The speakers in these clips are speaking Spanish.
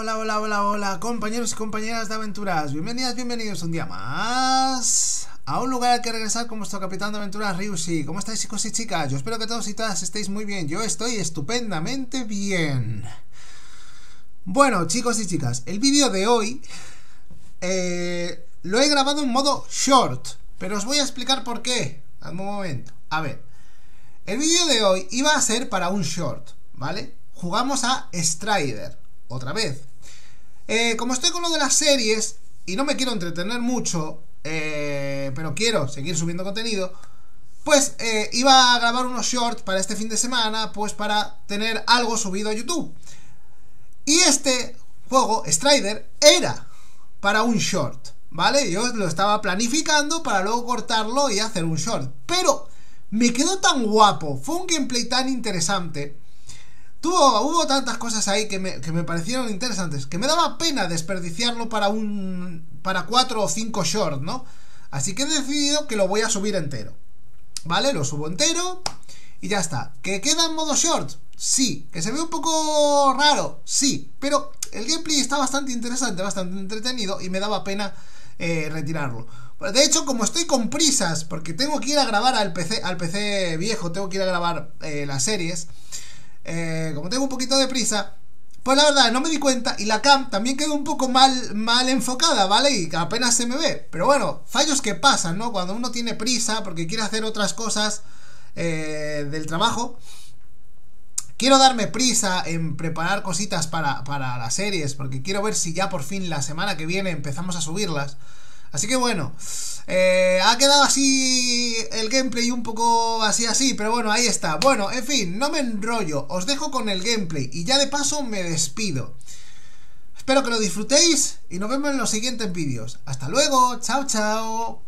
hola, hola, hola, hola, compañeros y compañeras de aventuras. Bienvenidas, bienvenidos un día más a un lugar al que regresar con vuestro capitán de aventuras, Ryushi. ¿Cómo estáis, chicos y chicas? Yo espero que todos y todas estéis muy bien. Yo estoy estupendamente bien. Bueno, chicos y chicas, el vídeo de hoy eh, lo he grabado en modo short, pero os voy a explicar por qué. Al momento. A ver, el vídeo de hoy iba a ser para un short, ¿vale? Jugamos a Strider, otra vez. Eh, como estoy con lo de las series y no me quiero entretener mucho, eh, pero quiero seguir subiendo contenido, pues eh, iba a grabar unos shorts para este fin de semana, pues para tener algo subido a YouTube. Y este juego, Strider, era para un short, ¿vale? Yo lo estaba planificando para luego cortarlo y hacer un short. Pero me quedó tan guapo, fue un gameplay tan interesante. Tuvo, hubo tantas cosas ahí que me, que me parecieron interesantes, que me daba pena desperdiciarlo para un... para cuatro o cinco shorts, ¿no? Así que he decidido que lo voy a subir entero. ¿Vale? Lo subo entero y ya está. ¿Que queda en modo short? Sí. ¿Que se ve un poco raro? Sí. Pero el gameplay está bastante interesante, bastante entretenido y me daba pena eh, retirarlo. De hecho, como estoy con prisas, porque tengo que ir a grabar al PC, al PC viejo, tengo que ir a grabar eh, las series, eh, como tengo un poquito de prisa, pues la verdad no me di cuenta y la cam también quedó un poco mal, mal enfocada, ¿vale? Y apenas se me ve. Pero bueno, fallos que pasan, ¿no? Cuando uno tiene prisa porque quiere hacer otras cosas eh, del trabajo. Quiero darme prisa en preparar cositas para, para las series, porque quiero ver si ya por fin la semana que viene empezamos a subirlas. Así que bueno, eh, ha quedado así el gameplay un poco así así, pero bueno, ahí está. Bueno, en fin, no me enrollo, os dejo con el gameplay y ya de paso me despido. Espero que lo disfrutéis y nos vemos en los siguientes vídeos. Hasta luego, chao chao.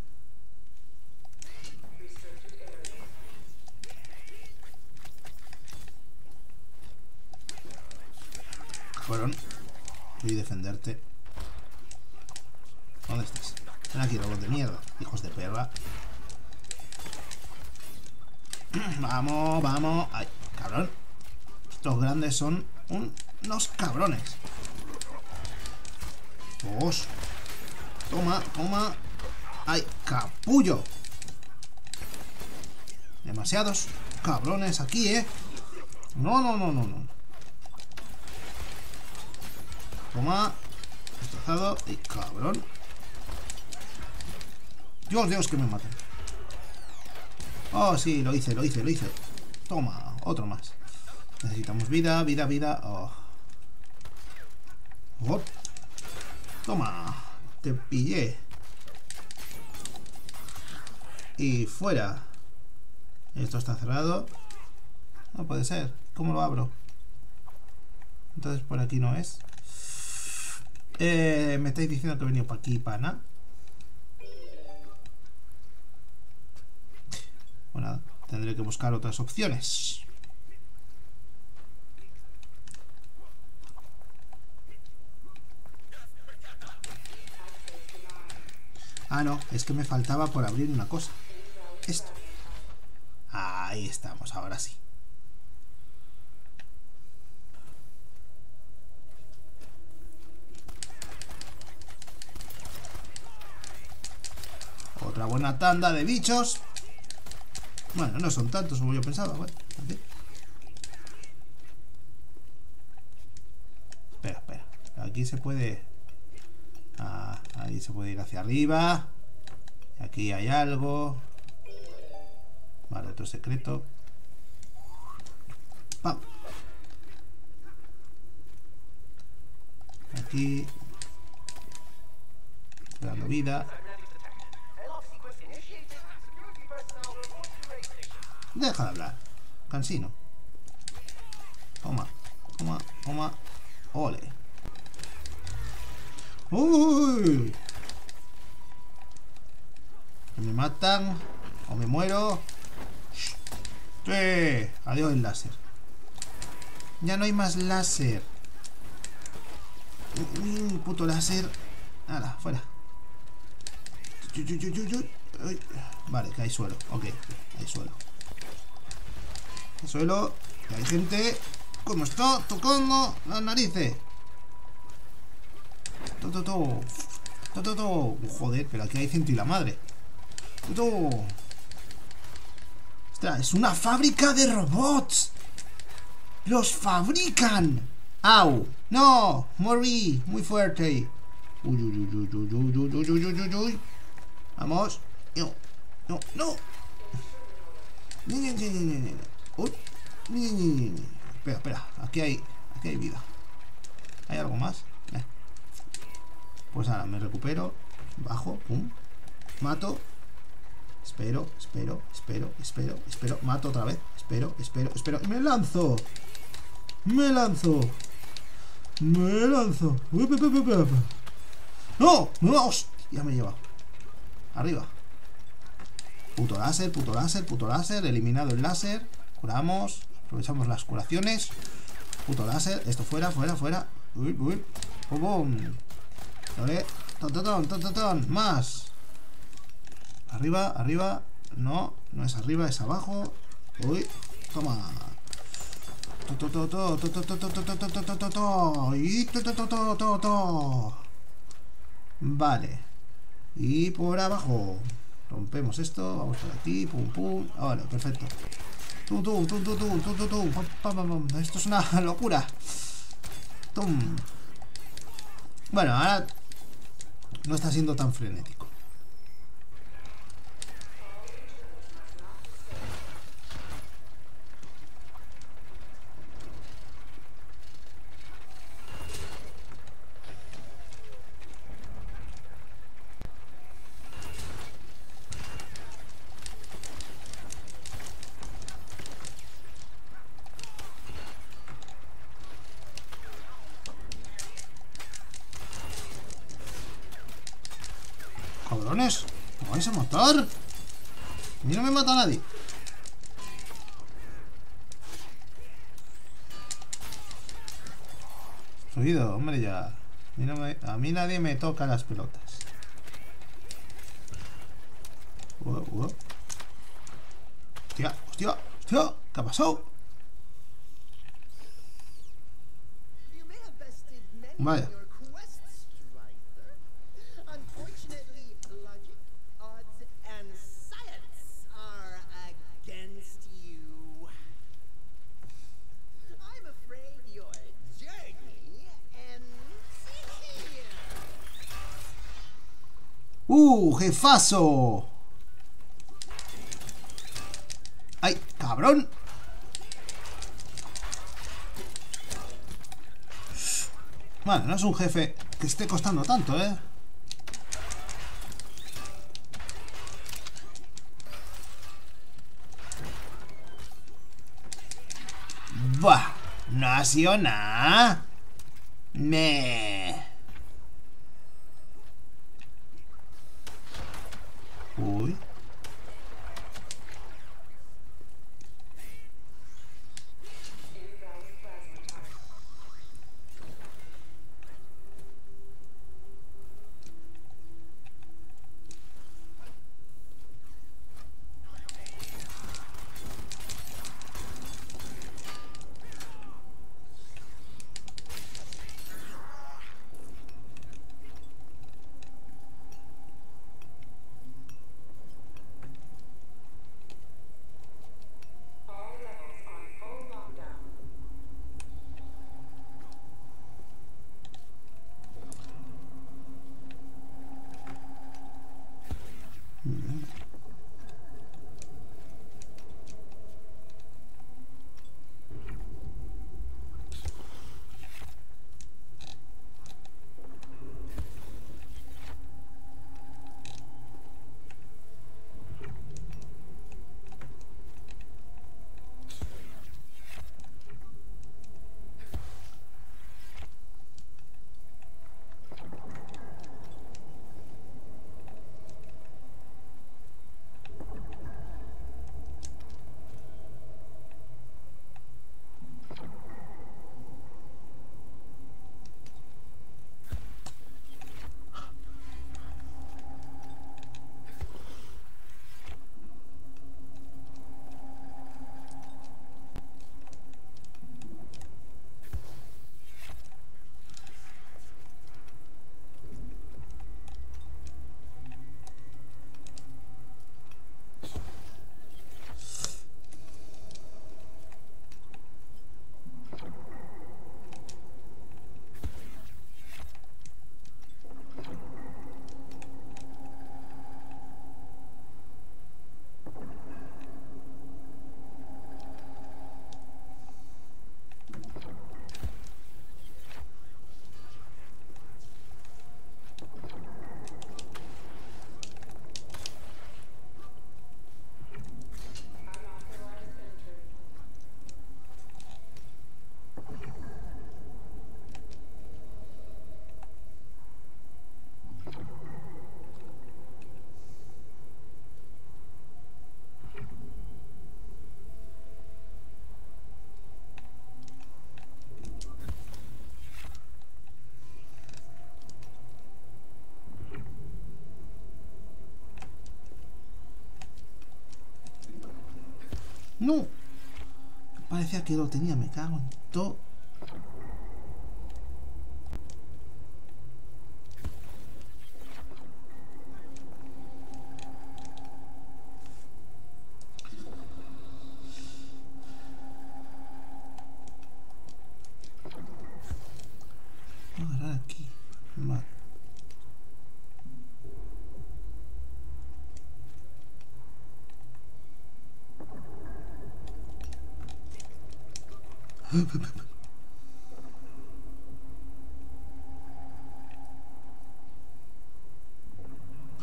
Fueron. Y defenderte. ¿Dónde estás? Ven aquí, robot de mierda. Hijos de perra. Vamos, vamos. Ay, cabrón. Estos grandes son unos cabrones. Dos. Toma, toma. Ay, capullo. Demasiados cabrones aquí, ¿eh? No, no, no, no, no. Toma. Destrozado. Y cabrón. Dios, Dios, que me matan. Oh, sí, lo hice, lo hice, lo hice. Toma, otro más. Necesitamos vida, vida, vida. Oh. Oh. Toma. Te pillé. Y fuera. Esto está cerrado. No puede ser. ¿Cómo lo abro? Entonces por aquí no es. Eh, me estáis diciendo que he venido para aquí, pana. Bueno, tendré que buscar otras opciones. Ah, no, es que me faltaba por abrir una cosa. Esto. Ahí estamos, ahora sí. Otra buena tanda de bichos. Bueno, no son tantos como yo pensaba. Bueno, Espera, espera. Aquí se puede... Ah, ahí se puede ir hacia arriba. Aquí hay algo. Vale, otro secreto. ¡Pam! Aquí. Dando vida. Deja de hablar. Cansino. Toma, toma, toma. Ole. Uy. Me matan. O me muero. Sí. Adiós el láser. Ya no hay más láser. Puto láser. Nada, fuera. Vale, que hay suelo. Ok, hay suelo suelo. Hay gente como está tocando las narices. Todo, todo. Todo, todo. Joder, pero aquí hay ciento y la madre. Ostras, es una fábrica de robots. ¡Los fabrican! ¡Au! ¡No! ¡Morí! Muy fuerte. Uy, uy, uy, uy, uy, uy, uy, uy. Vamos. No, no, no. Ni, ni, ni, ni, ni. Uy. Espera, espera. Aquí hay, aquí hay vida. ¿Hay algo más? Eh. Pues ahora me recupero. Bajo. Pum. Mato. Espero, espero, espero, espero, espero. Mato otra vez. Espero, espero, espero. ¡Y me lanzo! ¡Me lanzo! ¡Me lanzo! ¡No! ¡No! ¡Hostia! Me he llevado. Arriba. Puto láser, puto láser, puto láser. Eliminado el láser. Curamos. Aprovechamos las curaciones. Puto láser. Esto fuera, fuera, fuera. Uy, uy. Pum, pum. Vale. Ton, ton, ton, Más. Arriba, arriba. No, no es arriba, es abajo. Uy. Toma. Vale. Y por abajo. Rompemos esto. Vamos por aquí. Pum, pum. Ahora, perfecto. Tum, tum, tum, tum, tum, tum, tum, pam, pam, pam. Esto es una locura. Tum. Bueno, ahora no está siendo tan frenético. ¿Me vais a matar? A mí no me mata nadie. Subido, hombre, ya. A mí, nadie me toca las pelotas. Hostia, hostia, hostia. ¿Qué ha pasado? Vaya. ¡Uh, jefazo! ¡Ay, cabrón! Vale, no es un jefe que esté costando tanto, ¿eh? Buah, no ha sido nada. Meh. Fui. No. Parecía que lo tenía, me cago en todo. Voy a agarrar aquí. Vale.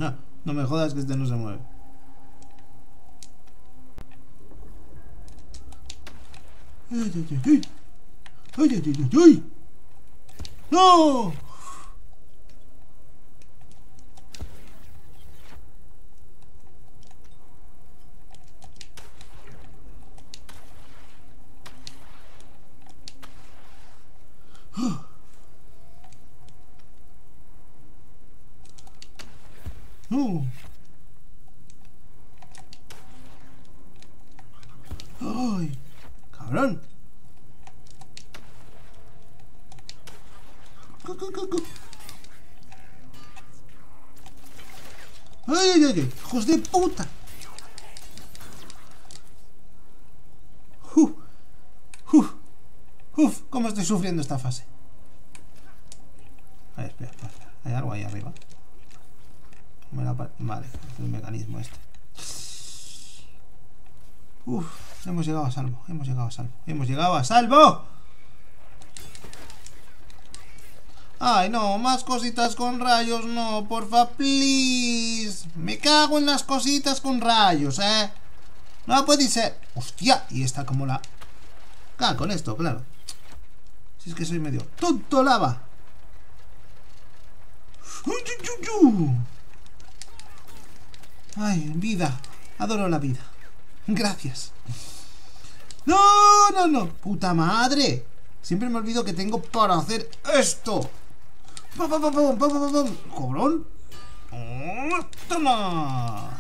No me jodas que este no se mueve. ¡Ay, ay, ay, ay! ¡Ay, ay, ay. ¡No! ¡Ay, ay, ay! ¡Hijos de puta! ¡Uf! ¡Uf! ¡Uf! ¿Cómo estoy sufriendo esta fase? A ver, espera, espera. Hay algo ahí arriba. Vale, el mecanismo este. Uf, hemos llegado a salvo, hemos llegado a salvo, hemos llegado a salvo. Ay, no, más cositas con rayos, no, porfa, please. Me cago en las cositas con rayos, eh. No puede ser. Hostia, y está como la. Ah, con esto, claro. Si es que soy medio tonto lava. Ay, vida. Adoro la vida. Gracias. No, no, no. Puta madre. Siempre me olvido que tengo para hacer esto. Pa, pa, pa, pa, pa, pa. Cobrón. Oh, Toma.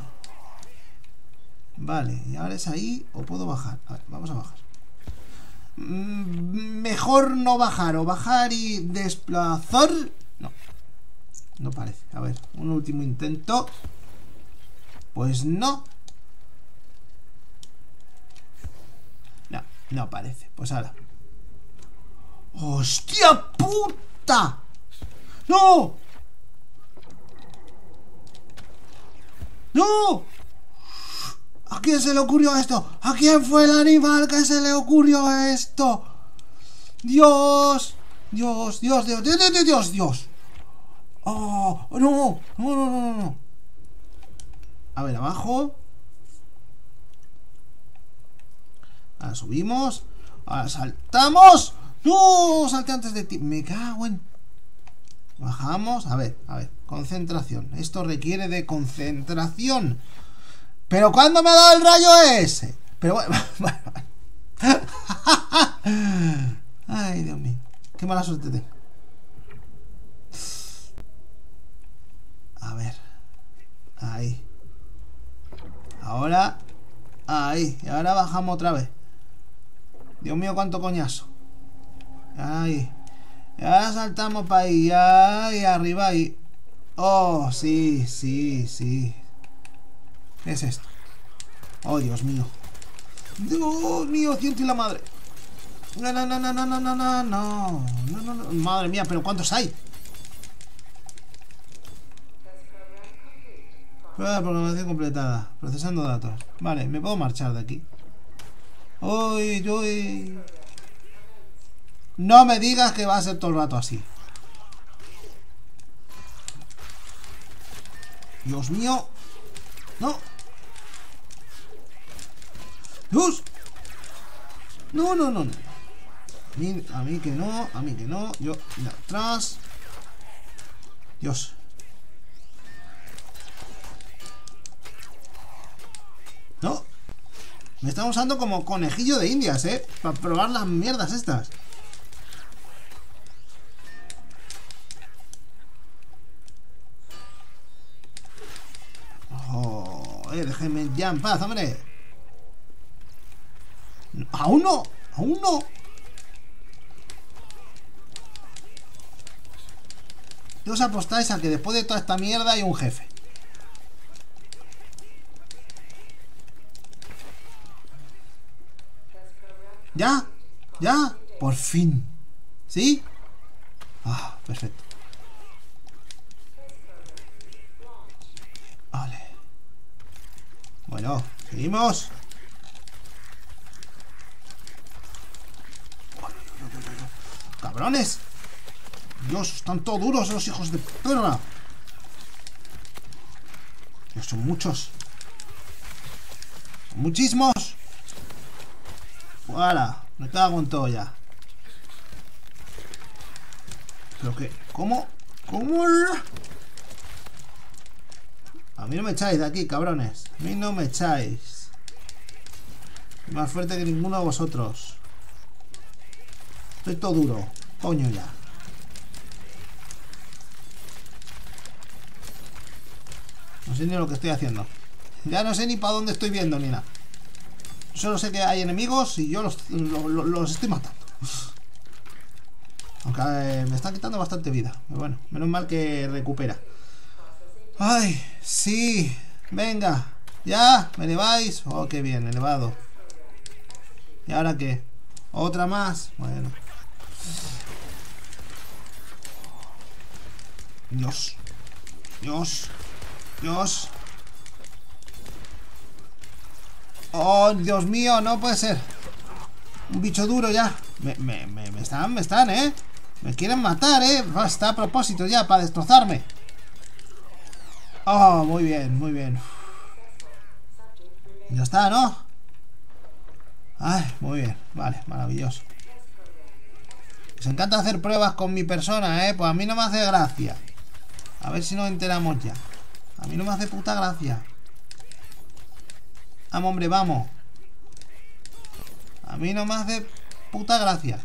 Vale, y ahora es ahí o puedo bajar. A ver, vamos a bajar. Mm, Mejor no bajar o bajar y desplazar. No, no parece. A ver, un último intento. Pues no. No, no parece. Pues ahora. ¡Hostia puta! ¡No! ¡No! ¿A quién se le ocurrió esto? ¿A quién fue el animal que se le ocurrió esto? Dios, Dios, Dios, Dios, Dios, Dios, Dios, Dios. Oh, no, no, no, no, no. A ver, abajo. Ahora subimos. Ahora saltamos. No, salté antes de ti. Me cago en. Bajamos. A ver, a ver. Concentración. Esto requiere de concentración. Pero ¿cuándo me ha dado el rayo ese? Pero bueno. bueno. Ay, Dios mío. Qué mala suerte tengo. A ver. Ahí. Ahora. Ahí. Y ahora bajamos otra vez. Dios mío, cuánto coñazo. Ahí. Y ahora saltamos para ahí. Ahí arriba ahí. Oh, sí, sí, sí. ¿Qué es esto? Oh, Dios mío. Dios mío, ciento y la madre. No, no, no, no, no, no, no, no, no. Madre mía, pero ¿cuántos hay? Programación completada. Procesando datos. Vale, me puedo marchar de aquí. Uy, uy. No me digas que va a ser todo el rato así. Dios mío. No. Dios. No, no, no, no. A mí, a mí que no, a mí que no. Yo, de atrás. Dios. No. Me están usando como conejillo de indias, ¿eh? Para probar las mierdas estas. Eh, déjenme ya en paz, hombre. Aún no, aún no. ¿Qué os apostáis a que después de toda esta mierda hay un jefe? ¿Ya? ¿Ya? Por fin. ¿Sí? Ah, perfecto. Bueno, seguimos. ¡Cabrones! Dios, están todos duros los hijos de perra. Dios, son muchos. Son muchísimos. Voilà, me cago en todo ya. Pero que, ¿cómo? ¿Cómo? Mí no me echáis de aquí, cabrones. A mí no me echáis. Más fuerte que ninguno de vosotros. Estoy todo duro. Coño ya. No sé ni lo que estoy haciendo. Ya no sé ni para dónde estoy viendo ni nada. Solo sé que hay enemigos y yo los, lo- lo- los estoy matando. Aunque eh, me están quitando bastante vida. Pero bueno, menos mal que recupera. Ay, sí. Venga. ¿Ya? ¿Me eleváis? Oh, qué bien, elevado. ¿Y ahora qué? ¿Otra más? Bueno. Dios. Dios. Dios. Oh, Dios mío, no puede ser. Un bicho duro ya. Me, me, me, me están, me están, ¿eh? Me quieren matar, ¿eh? Está a propósito ya, para destrozarme. Oh, muy bien, muy bien. Ya está, ¿no? Ay, muy bien. Vale, maravilloso. Les encanta hacer pruebas con mi persona, ¿eh? Pues a mí no me hace gracia. A ver si nos enteramos ya. A mí no me hace puta gracia. Vamos, hombre, vamos. A mí no me hace puta gracia.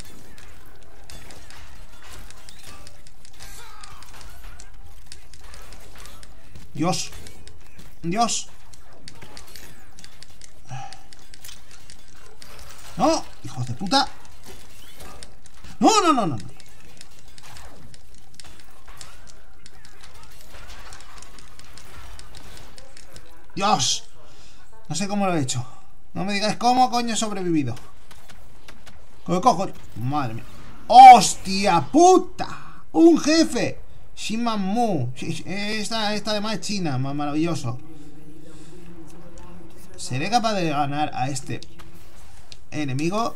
Dios. Dios. No, hijos de puta. No, no, no, no. Dios. No sé cómo lo he hecho. No me digáis cómo coño he sobrevivido. ¿Qué cojo? Madre mía. ¡Hostia puta! ¡Un jefe! Shimamu. Esta, esta además es china. Más maravilloso. ¿Seré capaz de ganar a este enemigo?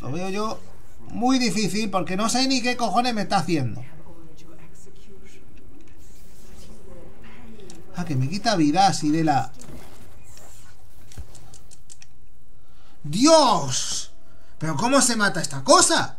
Lo veo yo muy difícil porque no sé ni qué cojones me está haciendo. Ah, que me quita vida así de la... ¡Dios! ¿Pero cómo se mata esta cosa?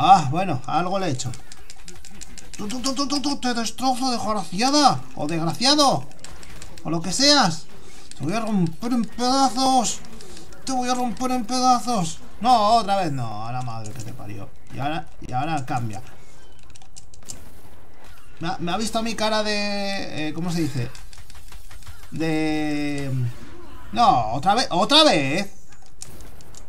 Ah, bueno, algo le he hecho. Tú, tú, tú, tú, tú, te destrozo, desgraciada. O desgraciado. O lo que seas. Te voy a romper en pedazos. Te voy a romper en pedazos. No, otra vez no. A la madre que te parió. Y ahora, y ahora cambia. Me ha, visto mi cara de... eh, ¿Cómo se dice? De... No, otra vez. Otra vez.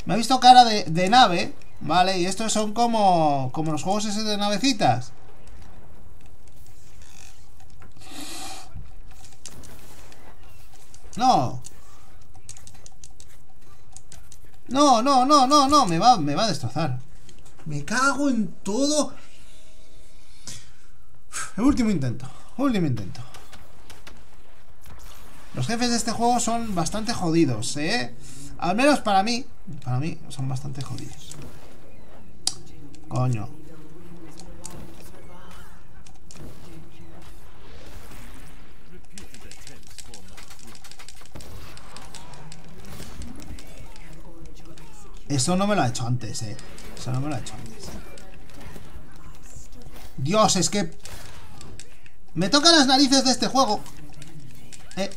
Me ha visto cara de, de nave. Vale, y estos son como... Como los juegos ese de navecitas. No. No, no, no, no, no, me va, me va a destrozar. Me cago en todo. El último intento, último intento. Los jefes de este juego son bastante jodidos, ¿eh? Al menos para mí, para mí son bastante jodidos. Coño. Eso no me lo ha hecho antes, eh. Eso no me lo ha hecho antes. Dios, es que... Me tocan las narices de este juego. Eh.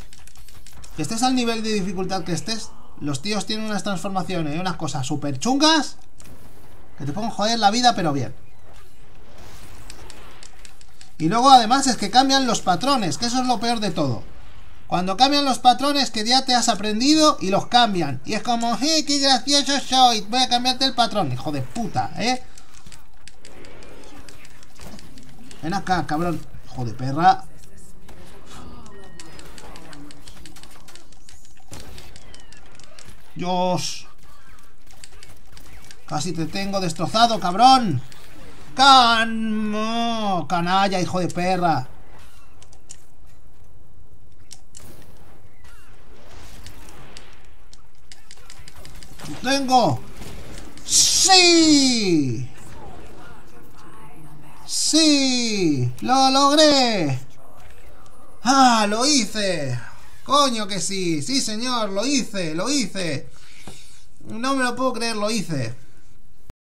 Que estés al nivel de dificultad que estés, los tíos tienen unas transformaciones y unas cosas súper chungas que te pueden joder la vida, pero bien. Y luego además es que cambian los patrones, que eso es lo peor de todo. Cuando cambian los patrones que ya te has aprendido y los cambian. Y es como, ¡eh, qué gracioso soy! Voy a cambiarte el patrón, hijo de puta, ¿eh? Ven acá, cabrón. Hijo de perra. Dios. Casi te tengo destrozado, cabrón. Can... canalla, hijo de perra. ¡Lo tengo! ¡Sí! ¡Sí! ¡Lo logré! ¡Ah, lo hice! ¡Coño que sí! ¡Sí, señor! ¡Lo hice! ¡Lo hice! No me lo puedo creer, lo hice.